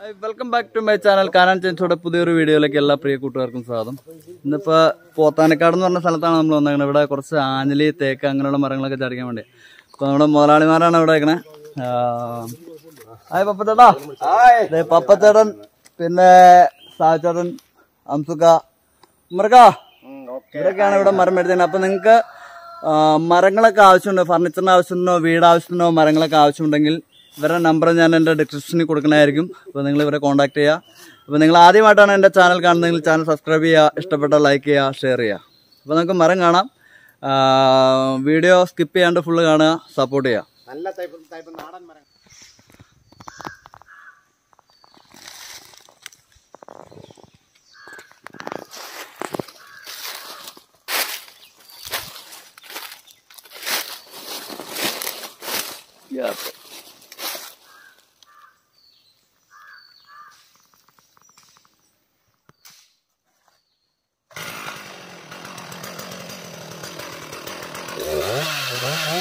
Welcome back to my channel. Canaan ചെൻസോടെ പുതിയൊരു വീഡിയോയിലേക്ക് എല്ലാ പ്രിയ കൂട്ടുകാർക്കും സ്വാഗതം. ഇന്നിപ്പോൾ പോത്താനക്കാട് എന്ന് പറഞ്ഞ സ്ഥലത്താണ് നമ്മൾ വന്നേക്കുന്നത് ഇവിടെ കുറച്ച് ആഞ്ഞലി തേക്ക് അങ്ങനെയുള്ള മരങ്ങളൊക്കെ ചടിക്കാൻ വേണ്ടി. അപ്പോൾ നമ്മുടെ മുതലാളിമാരാണ് ഇവിടെ വെക്കണേ ഹായ് പപ്പച്ചേട്ടാ. പപ്പച്ചേട്ടൻ പിന്നെ സാഹചേട്ടൻ അംസുക്ക മൃഗ. ഇവരൊക്കെയാണ് ഇവിടെ മരം മേടിച്ചത് അപ്പം നിങ്ങൾക്ക് മരങ്ങളൊക്കെ ആവശ്യമുണ്ടോ? ഫർണിച്ചറിന് ആവശ്യമുണ്ടോ? വീട് ആവശ്യമുണ്ടോ മരങ്ങളൊക്കെ ആവശ്യമുണ്ടെങ്കിൽ ഇവരുടെ നമ്പർ ഞാൻ എന്റെ ഡിസ്ക്രിപ്ഷനിൽ കൊടുക്കണമായിരിക്കും അപ്പോൾ നിങ്ങൾ ഇവരെ കോൺടാക്ട് ചെയ്യുക അപ്പോൾ നിങ്ങൾ ആദ്യമായിട്ടാണ് എന്റെ ചാനൽ കാണുന്നതെങ്കിൽ ചാനൽ സബ്സ്ക്രൈബ് ചെയ്യുക ഇഷ്ടപ്പെട്ട ലൈക്ക് ചെയ്യുക ഷെയർ ചെയ്യുക അപ്പോൾ നമുക്ക് മരം കാണാം. വീഡിയോ സ്കിപ്പ് ചെയ്യാണ്ട് ഫുള്ള് കാണുക സപ്പോർട്ട് ചെയ്യുക നല്ല ടൈപ്പ് ടൈപ്പ് നാടൻ മരം. Oh.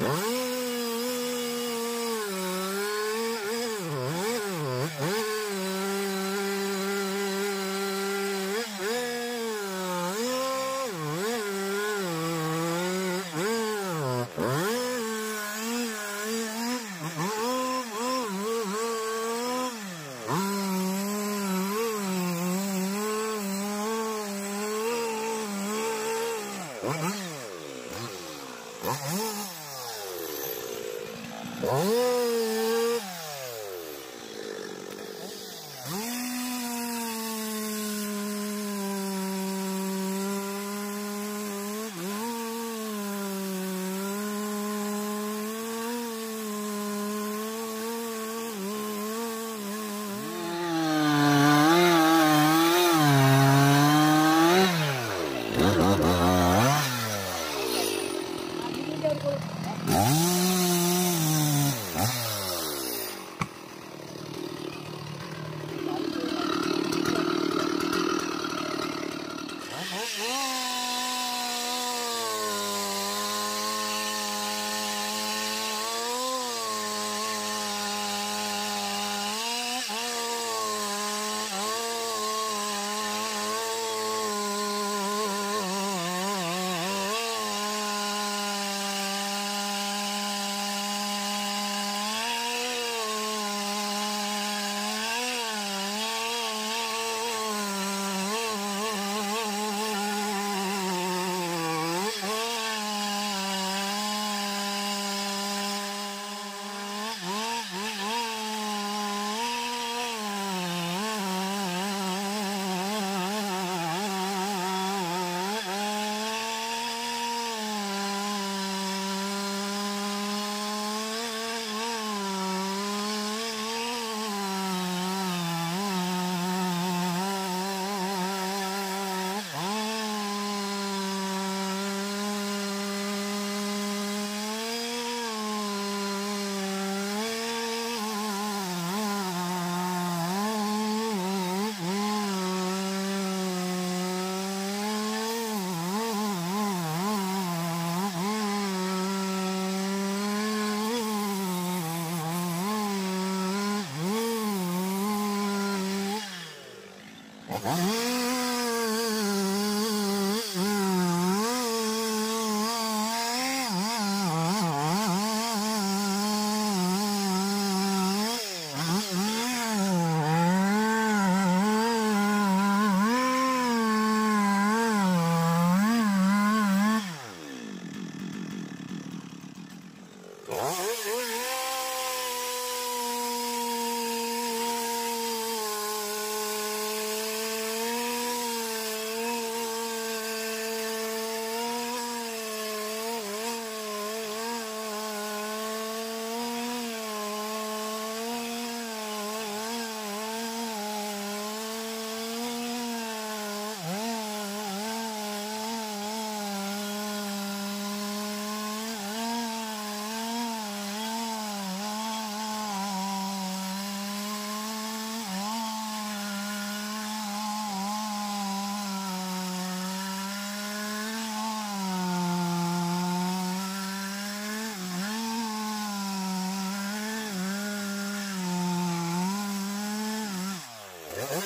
Oh. 오. Uh-huh.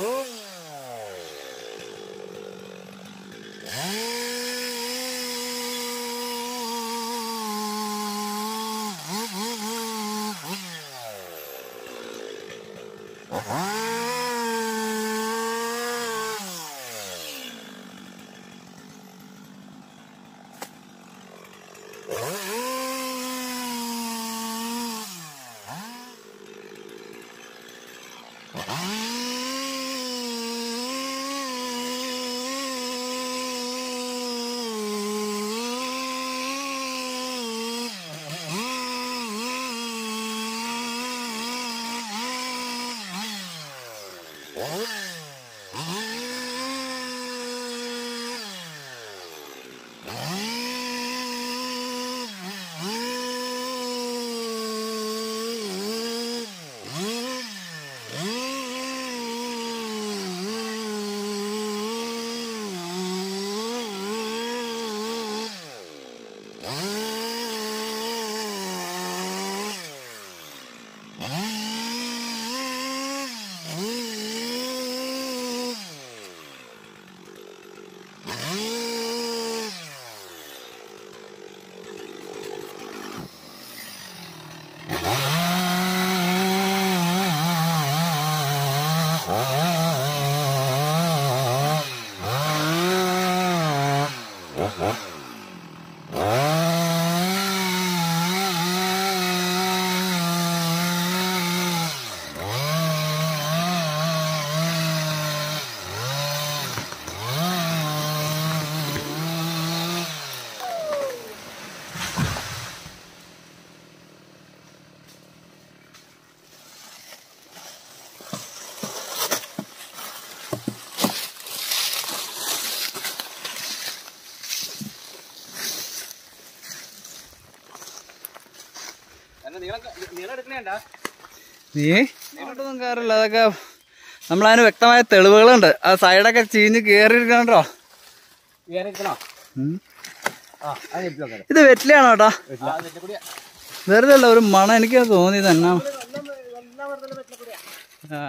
Oh. നീ നീളോട്ടൊന്നും കയറില്ല അതൊക്കെ നമ്മളതിന് വ്യക്തമായ തെളിവുകളുണ്ട്. ആ സൈഡൊക്കെ ചീഞ്ഞ് കയറിയിരിക്കണോ ഇത് വെറ്റിലാണോ കേട്ടോ വെറുതെ ഉള്ള ഒരു മണം എനിക്ക് തോന്നിയത് എന്നാ. ആ.